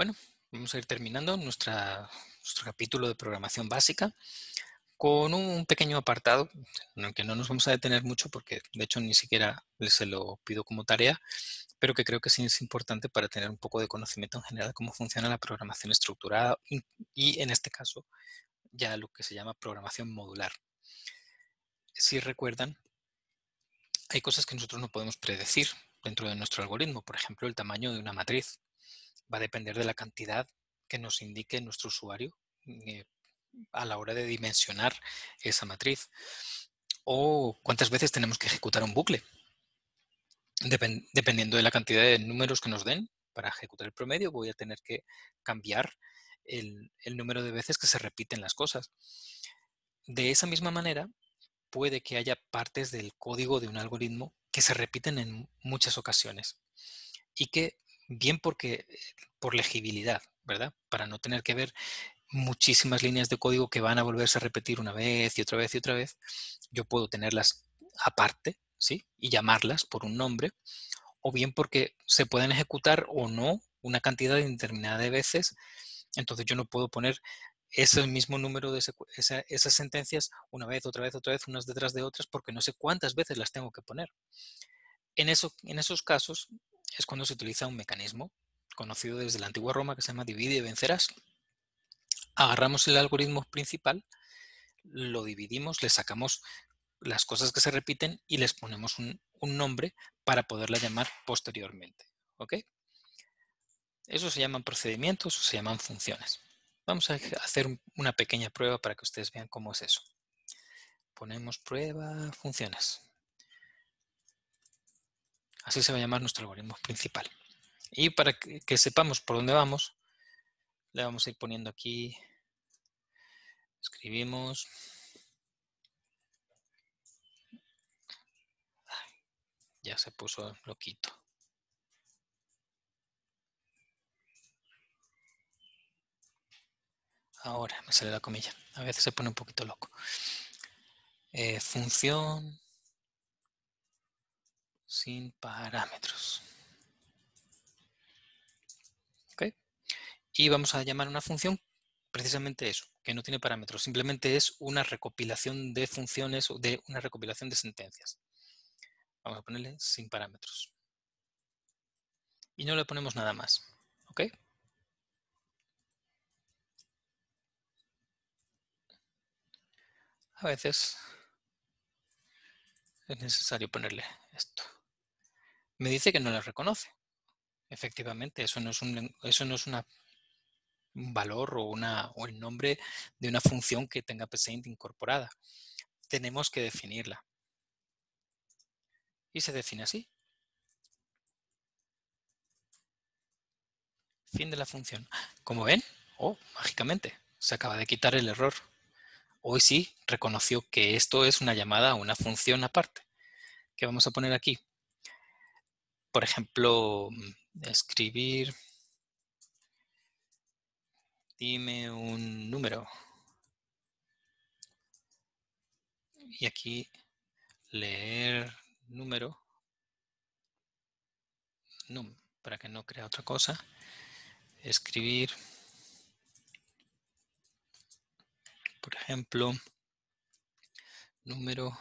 Bueno, vamos a ir terminando nuestro capítulo de programación básica con un pequeño apartado en el que no nos vamos a detener mucho porque de hecho ni siquiera se lo pido como tarea, pero que creo que sí es importante para tener un poco de conocimiento en general de cómo funciona la programación estructurada y en este caso ya lo que se llama programación modular. Si recuerdan, hay cosas que nosotros no podemos predecir dentro de nuestro algoritmo, por ejemplo, el tamaño de una matriz va a depender de la cantidad que nos indique nuestro usuario eh, a la hora de dimensionar esa matriz. O cuántas veces tenemos que ejecutar un bucle. dependiendo de la cantidad de números que nos den, para ejecutar el promedio voy a tener que cambiar el, el número de veces que se repiten las cosas. De esa misma manera, puede que haya partes del código de un algoritmo que se repiten en muchas ocasiones y que bien porque por legibilidad, ¿verdad? Para no tener que ver muchísimas líneas de código que van a volverse a repetir una vez y otra vez y otra vez, yo puedo tenerlas aparte, ¿sí? Y llamarlas por un nombre, o bien porque se pueden ejecutar o no una cantidad indeterminada de veces, entonces yo no puedo poner ese mismo número de esas sentencias una vez, otra vez, otra vez, unas detrás de otras, porque no sé cuántas veces las tengo que poner. En, eso, en esos casos, es cuando se utiliza un mecanismo conocido desde la antigua Roma que se llama divide y vencerás. Agarramos el algoritmo principal, lo dividimos, le sacamos las cosas que se repiten y les ponemos un, nombre para poderla llamar posteriormente. ¿Ok? Eso se llaman procedimientos o se llaman funciones. Vamos a hacer una pequeña prueba para que ustedes vean cómo es eso. Ponemos prueba funciones. Así se va a llamar nuestro algoritmo principal. Y para que, sepamos por dónde vamos, le vamos a ir poniendo aquí, escribimos, ya se puso loquito. Ahora me sale la comilla. A veces se pone un poquito loco. Eh, función sin parámetros. ¿Ok? Y vamos a llamar una función precisamente eso, que no tiene parámetros, simplemente es una recopilación de funciones o de una recopilación de sentencias. Vamos a ponerle sin parámetros. Y no le ponemos nada más. ¿Ok? A veces es necesario ponerle esto me dice que no la reconoce. Efectivamente, eso no es un, eso no es un valor o, una, o el nombre de una función que tenga present incorporada. Tenemos que definirla. Y se define así. Fin de la función. Como ven, oh, mágicamente, se acaba de quitar el error. Hoy sí reconoció que esto es una llamada a una función aparte. ¿Qué vamos a poner aquí? Por ejemplo, mm, escribir, dime un número. Y aquí leer número, num, para que no crea otra cosa. Escribir, por ejemplo, número,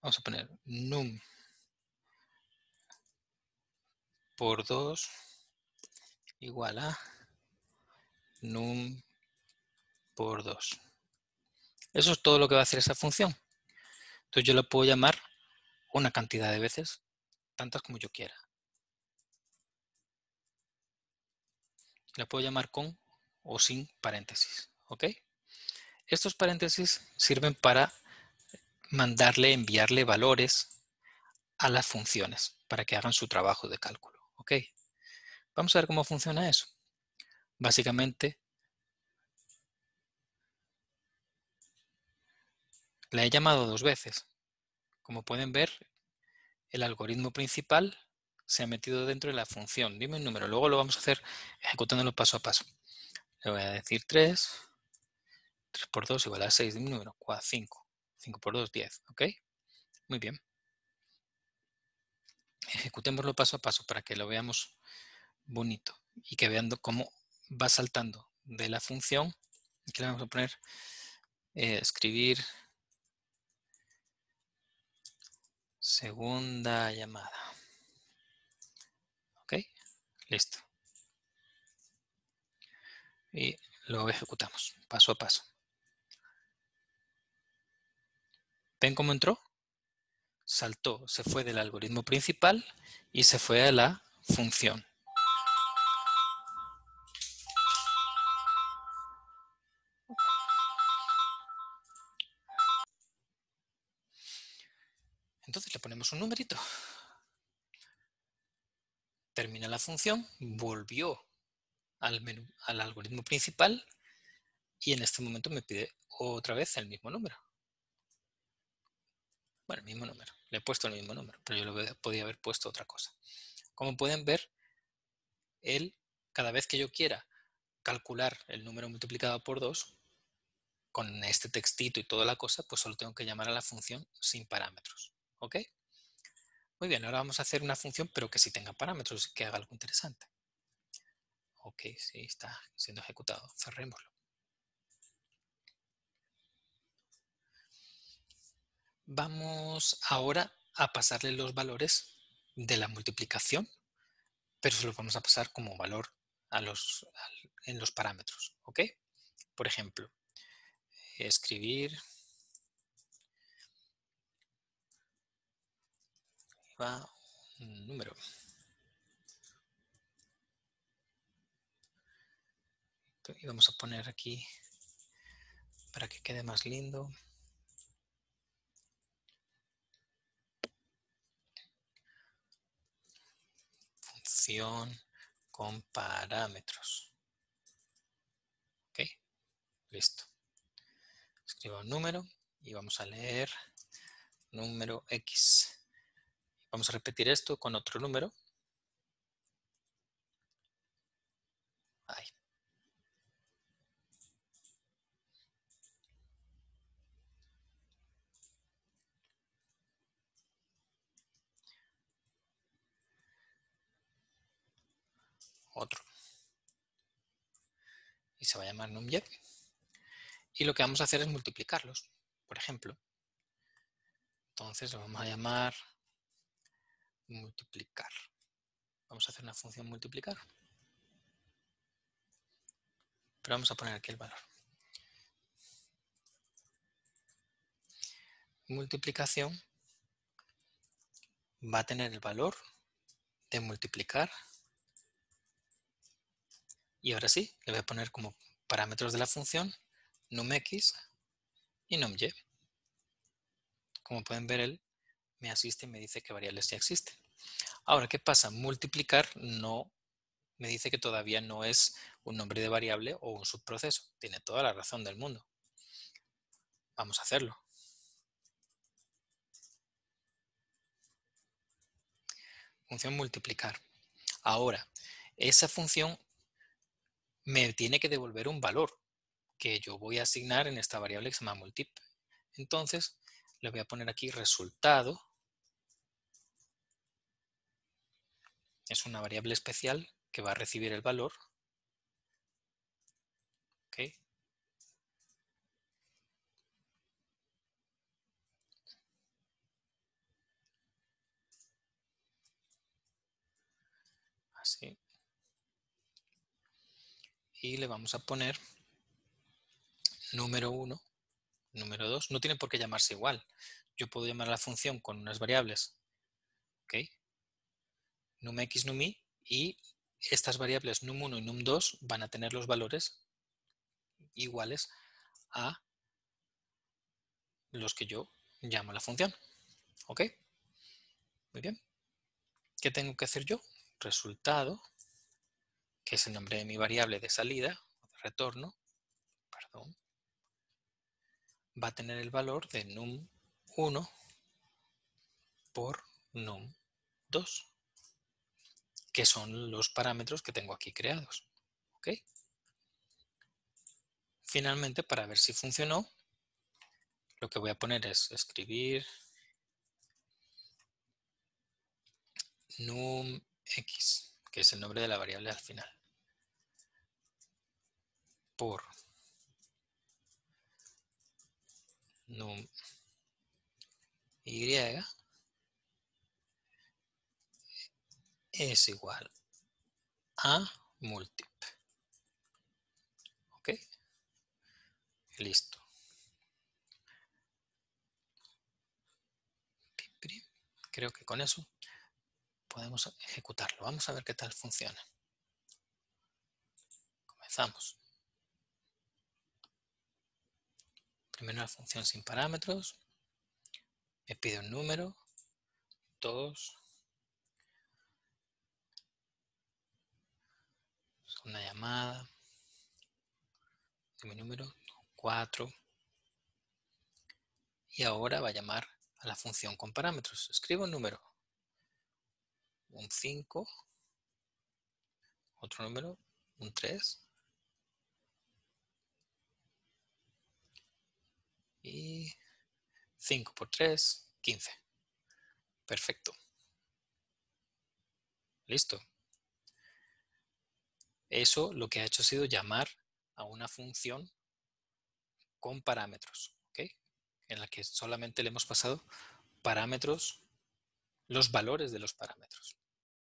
vamos a poner num por 2 igual a num por 2. Eso es todo lo que va a hacer esa función. Entonces yo la puedo llamar una cantidad de veces, tantas como yo quiera. La puedo llamar con o sin paréntesis. ¿Ok? Estos paréntesis sirven para mandarle, enviarle valores a las funciones para que hagan su trabajo de cálculo. Ok, vamos a ver cómo funciona eso. Básicamente, la he llamado dos veces. Como pueden ver, el algoritmo principal se ha metido dentro de la función. Dime un número. Luego lo vamos a hacer ejecutándolo paso a paso. Le voy a decir 3. 3 por 2 igual a 6. Dime un número. 4, 5. 5 por 2, 10. ¿Ok? Muy bien. Ejecutémoslo paso a paso para que lo veamos bonito. y que vean cómo va saltando de la función. Aquí le vamos a poner eh, escribir segunda llamada. ¿Ok? Listo. Y lo ejecutamos paso a paso. ¿Ven cómo entró? Saltó, se fue del algoritmo principal y se fue a la función. Entonces le ponemos un numerito. Termina la función, volvió al, menú, al algoritmo principal y en este momento me pide otra vez el mismo número. Bueno, el mismo número. Le he puesto el mismo número, pero yo le podía haber puesto otra cosa. Como pueden ver, él, cada vez que yo quiera calcular el número multiplicado por 2, con este textito y toda la cosa, pues solo tengo que llamar a la función sin parámetros. ¿Ok? Muy bien, ahora vamos a hacer una función, pero que sí tenga parámetros, que haga algo interesante. Ok, sí, está siendo ejecutado. Cerrémoslo. Vamos ahora a pasarle los valores de la multiplicación, pero se los vamos a pasar como valor a los, en los parámetros. ¿Ok? Por ejemplo, escribir un número. Y vamos a poner aquí para que quede más lindo. Con parámetros. Ok, listo. Escribo un número y vamos a leer número X. Vamos a repetir esto con otro número. Otro. Y se va a llamar numjet. Y lo que vamos a hacer es multiplicarlos, por ejemplo. Entonces lo vamos a llamar multiplicar. Vamos a hacer una función multiplicar. Pero vamos a poner aquí el valor. Multiplicación va a tener el valor de multiplicar. Y ahora sí, le voy a poner como parámetros de la función numx y numy. Como pueden ver, él me asiste y me dice que variables ya existen. Ahora, ¿qué pasa? Multiplicar no me dice que todavía no es un nombre de variable o un subproceso. Tiene toda la razón del mundo. Vamos a hacerlo. Función multiplicar. Ahora, esa función me tiene que devolver un valor que yo voy a asignar en esta variable que se llama multip. Entonces, le voy a poner aquí resultado es una variable especial que va a recibir el valor. Así. Y le vamos a poner número 1, número 2. No tiene por qué llamarse igual. Yo puedo llamar a la función con unas variables. ¿ok?, numx, numi y estas variables num1 y num2 van a tener los valores iguales a los que yo llamo la función. ¿Ok? Muy bien. ¿Qué tengo que hacer yo? Resultado, que es el nombre de mi variable de salida, de retorno, perdón, va a tener el valor de num1 por num2 que son los parámetros que tengo aquí creados. Finalmente, para ver si funcionó, lo que voy a poner es escribir numx, que es el nombre de la variable al final. por num y es igual a multip. ¿Ok? Listo. Creo que con eso podemos ejecutarlo. Vamos a ver qué tal funciona. Comenzamos. Primero la función sin parámetros. Me pide un número. 2. Una llamada. Mi número 4. Y ahora va a llamar a la función con parámetros. Escribo un número. Un 5. Otro número. Un 3. Y 5 por 3, 15. Perfecto. Listo. Eso lo que ha hecho ha sido llamar a una función con parámetros, ¿ok? En la que solamente le hemos pasado parámetros, los valores de los parámetros.